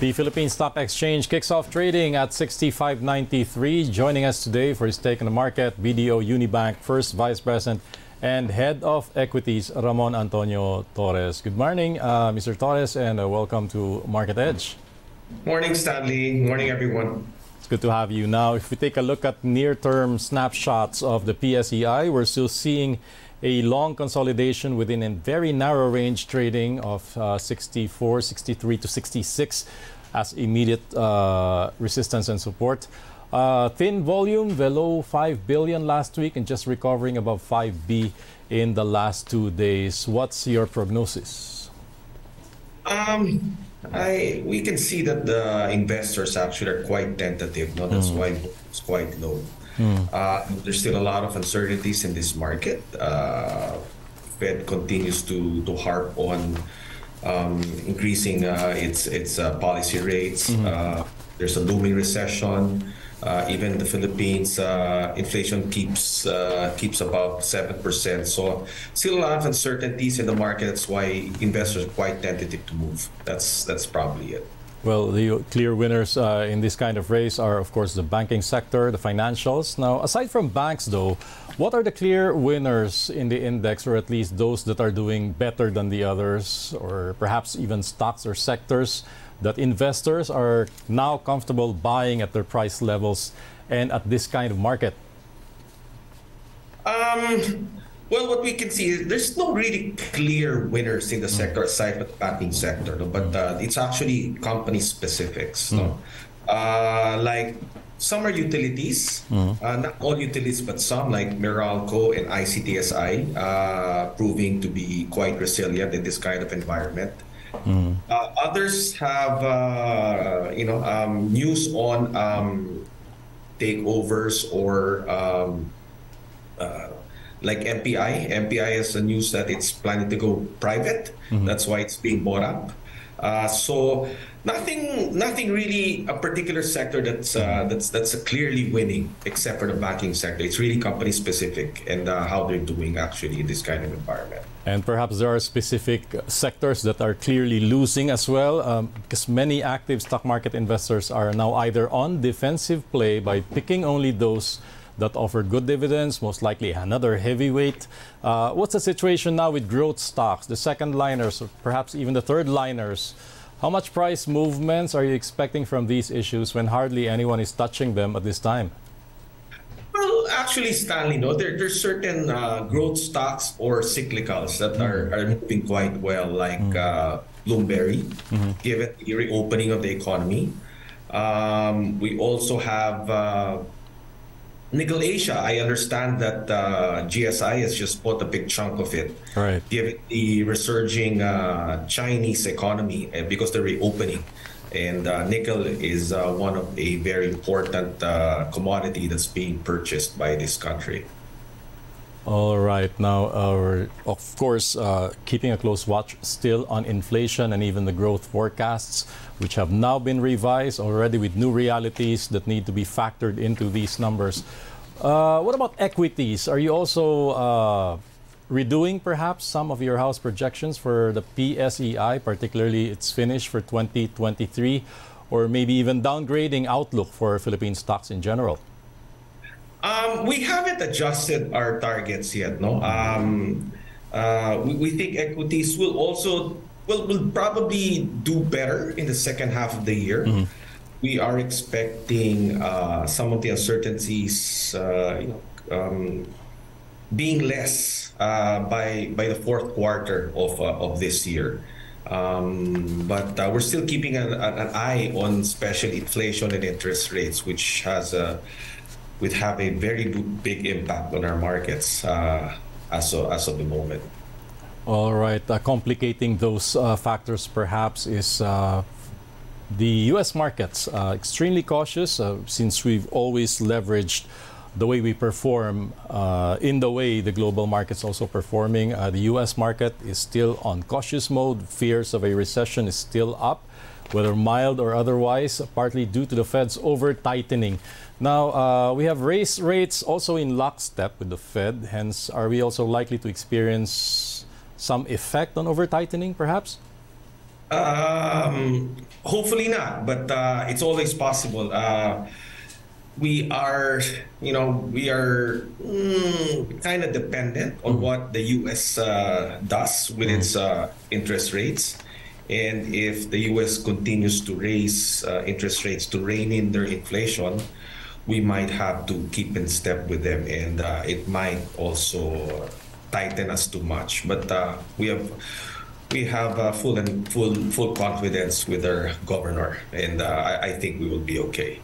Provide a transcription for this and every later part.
The Philippine Stock Exchange kicks off trading at 65.93. Joining us today for his take on the market, BDO Unibank First Vice President and Head of Equities, Ramon Antonio Torres. Good morning, uh, Mr. Torres, and uh, welcome to Market Edge. Morning, Stanley. Morning, everyone. It's good to have you. Now, if we take a look at near-term snapshots of the PSEI, we're still seeing a long consolidation within a very narrow range trading of uh, 64, 63 to 66 as immediate uh, resistance and support. Uh, thin volume below 5 billion last week and just recovering above 5B in the last two days. What's your prognosis? Um, I we can see that the investors actually are quite tentative. No, that's mm. why it's quite low. Mm. Uh, there's still a lot of uncertainties in this market. Uh, Fed continues to to harp on um, increasing uh, its its uh, policy rates. Mm-hmm. there's a looming recession. Uh, even the Philippines uh, inflation keeps uh, keeps above seven percent. So still a lot of uncertainties in the market. That's why investors are quite tentative to move. That's that's probably it. Well, the clear winners uh, in this kind of race are, of course, the banking sector, the financials. Now, aside from banks, though, what are the clear winners in the index, or at least those that are doing better than the others, or perhaps even stocks or sectors that investors are now comfortable buying at their price levels and at this kind of market? Um, well, what we can see is there's no really clear winners in the sector aside from the banking sector, no? but uh, it's actually company specifics. No? Uh, like some are utilities, uh, not all utilities, but some like Meralco and ICTSI, uh, proving to be quite resilient in this kind of environment. Mm. Uh, others have, uh, you know, um, news on um, takeovers or um, uh, like MPI. MPI has a news that it's planning to go private. Mm-hmm. That's why it's being bought up. Uh, so nothing, nothing really a particular sector that's uh, that's that's clearly winning, except for the banking sector. It's really company specific and uh, how they're doing actually in this kind of environment. And perhaps there are specific sectors that are clearly losing as well, um, because many active stock market investors are now either on defensive play by picking only those that offer good dividends, most likely another heavyweight. Uh, what's the situation now with growth stocks, the second liners, or perhaps even the third liners? How much price movements are you expecting from these issues when hardly anyone is touching them at this time? Well, actually, Stanley, no, there, there's certain uh, growth stocks or cyclicals that are, are moving quite well, like mm. uh, Bloomberry, mm-hmm. given the reopening of the economy. Um, we also have uh, Nickel Asia, I understand that uh, GSI has just bought a big chunk of it, right. given the resurging uh, Chinese economy uh, because they're reopening. And uh, nickel is uh, one of a very important uh, commodity that's being purchased by this country. All right. Now, of course, keeping a close watch still on inflation and even the growth forecasts, which have now been revised already with new realities that need to be factored into these numbers. Uh, what about equities? Are you also uh, redoing perhaps some of your house projections for the PSEI, particularly its finish for 2023, or maybe even downgrading outlook for Philippine stocks in general? Um, we haven't adjusted our targets yet. No, um, uh, we, we, think equities will also will will probably do better in the second half of the year. Mm -hmm we are expecting uh, some of the uncertainties, uh, you know, um, being less uh, by by the fourth quarter of uh, of this year. Um, but uh, we're still keeping an, an, eye on special inflation and interest rates, which has a would have a very big impact on our markets uh, as of, as of the moment. All right, complicating those factors perhaps is the U.S. markets uh, extremely cautious uh, since we've always leveraged the way we perform uh, in the way the global market's also performing. Uh, the U.S. market is still on cautious mode. Fears of a recession is still up, whether mild or otherwise, partly due to the Fed's over tightening. Now, uh, we have raised rates also in lockstep with the Fed. Hence, are we also likely to experience some effect on over tightening, perhaps? Um, hopefully not, but uh, it's always possible. Uh, we are, you know, we are mm, kind of dependent on what the U.S. Uh, does with its uh, interest rates. And if the U.S. continues to raise uh, interest rates to rein in their inflation, we might have to keep in step with them, and uh, it might also tighten us too much. But uh, we have we have uh, full and full full confidence with our governor, and uh, I, I think we will be okay.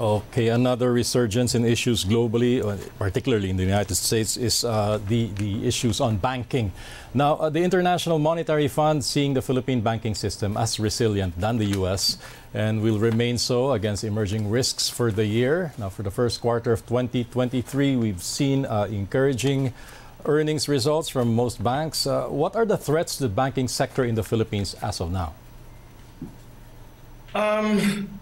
Okay, another resurgence in issues globally, uh, particularly in the United States, is uh, the, the issues on banking. Now, uh, the International Monetary Fund seeing the Philippine banking system as resilient than the U.S. and will remain so against emerging risks for the year. Now, for the first quarter of 2023, we've seen uh, encouraging earnings results from most banks. Uh, what are the threats to the banking sector in the Philippines as of now? Um,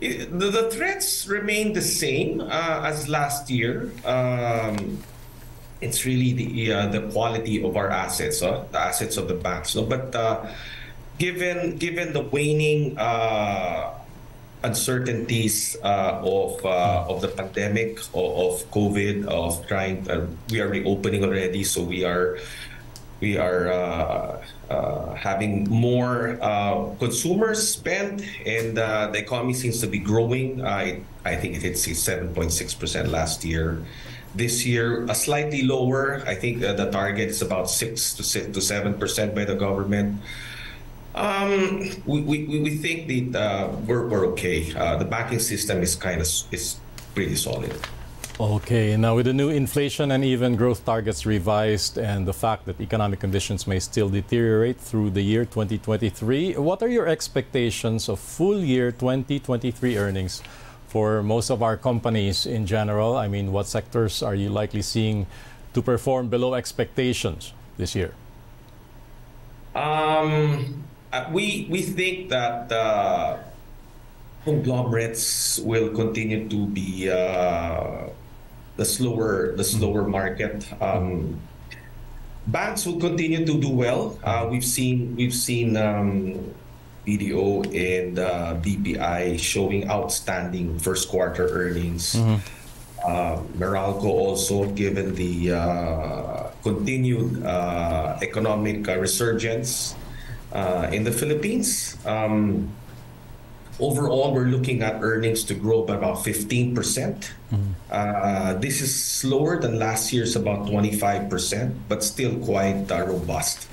the, the threats remain the same uh, as last year. Um, it's really the uh, the quality of our assets, uh, the assets of the banks. But uh, given given the waning uh, uncertainties uh, of of the pandemic of, of COVID, of trying, we are reopening already, so we are we are uh, uh, having more uh, consumers spend, and uh, the economy seems to be growing. I I think it hit 7.6 percent last year. This year, a slightly lower. I think uh, the target is about six to six to seven percent by the government. Um, we, we, we think that uh, we're, we're okay. the banking system is kind of is pretty solid. Okay, now with the new inflation and even growth targets revised and the fact that economic conditions may still deteriorate through the year 2023, what are your expectations of full year 2023 earnings for most of our companies in general? I mean, what sectors are you likely seeing to perform below expectations this year? Um, we, we think that uh, conglomerates will continue to be uh, the slower the slower market. Um, banks will continue to do well. Uh, we've seen we've seen um, BDO and uh, BPI showing outstanding first quarter earnings. Mm-hmm. Uh, Meralco also, given the uh, continued uh, economic uh, resurgence in the Philippines. Um, overall, we're looking at earnings to grow by about 15%. Mm-hmm. Uh, this is slower than last year's about 25%, but still quite uh, robust.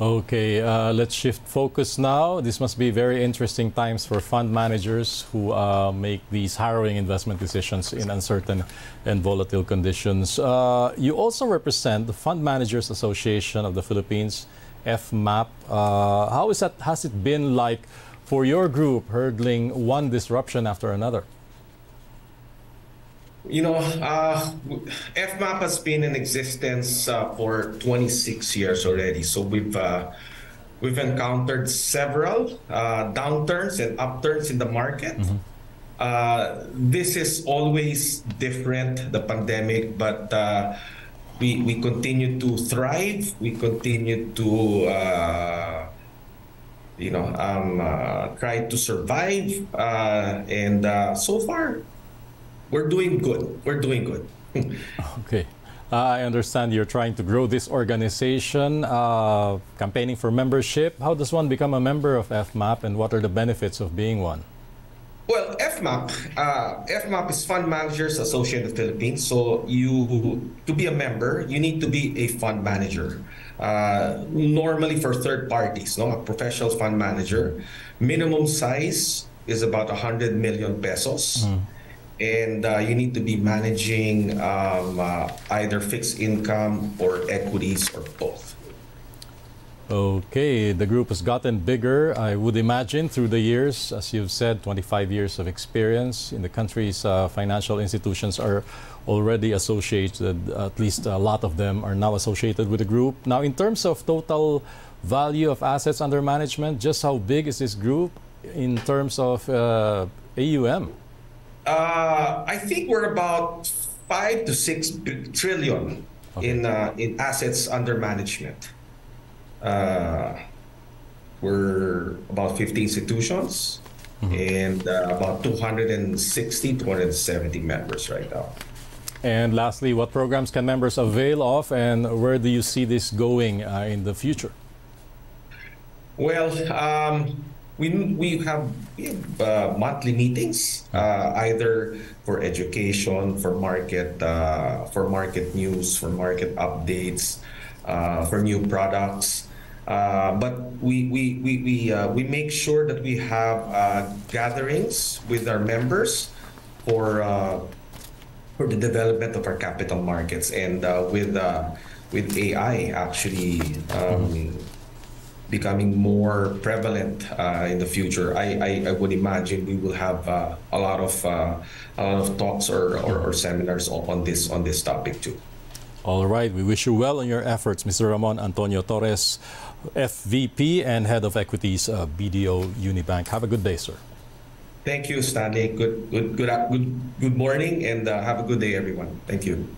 Okay, uh, let's shift focus now. This must be very interesting times for fund managers who uh, make these harrowing investment decisions in uncertain and volatile conditions. Uh, you also represent the Fund Managers Association of the Philippines, FMAP. Uh, how is that? Has it been like? for your group hurdling one disruption after another? You know, uh, FMAP has been in existence uh, for 26 years already. So we've uh, we've encountered several uh, downturns and upturns in the market. Mm-hmm. Uh, this is always different, the pandemic, but uh, we we continue to thrive. We continue to you know, um, uh, tried to survive. Uh, and uh, so far, we're doing good. We're doing good. okay. Uh, I understand you're trying to grow this organization, uh, campaigning for membership. How does one become a member of FMAP and what are the benefits of being one? Well, FMAP, uh, FMAP is Fund Managers Association of the Philippines. So you, to be a member, you need to be a fund manager. Uh, normally for third parties, no, a professional fund manager, minimum size is about 100 million pesos. Mm. And uh, you need to be managing um, uh, either fixed income or equities or both. Okay, the group has gotten bigger, I would imagine, through the years. As you've said, 25 years of experience in the country's uh, financial institutions are already associated, at least a lot of them are now associated with the group. Now, in terms of total value of assets under management, just how big is this group in terms of uh, AUM? Uh, I think we're about five to six trillion okay. in uh, in assets under management. Uh, we're about 50 institutions and uh, about 260, 270 members right now. And lastly, what programs can members avail of, and where do you see this going uh, in the future? Well, um, we, we have, we have uh, monthly meetings, uh, either for education, for market, uh, for market news, for market updates, uh, for new products. Uh, but we we we we, uh, we make sure that we have gatherings with our members for for the development of our capital markets and with with AI actually um, becoming more prevalent uh, in the future. I, I, I would imagine we will have uh, a lot of uh, a lot of talks or, or, or seminars on this on this topic too. All right, we wish you well in your efforts, Mr. Ramon Antonio Torres, FVP and Head of Equities, uh, BDO Unibank. Have a good day, sir. Thank you, Stanley. Good good good good good morning and uh, have a good day, everyone. Thank you.